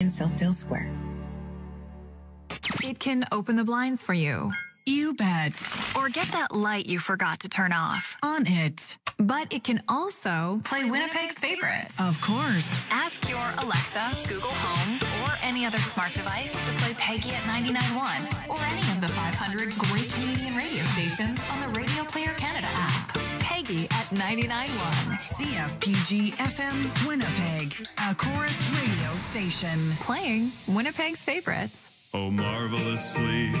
in Southdale Square. It can open the blinds for you. You bet. Or get that light you forgot to turn off. On it. But it can also play Winnipeg's favorites. Of course. Ask your Alexa, Google Home, or any other smart device to play Peggy at 99.1 or any of the 500 great Canadian radio stations on the Radio Player Canada app. Peggy at 99.1. CFPG FM Winnipeg, a Corus radio station. Playing Winnipeg's favorites. Oh, marvelously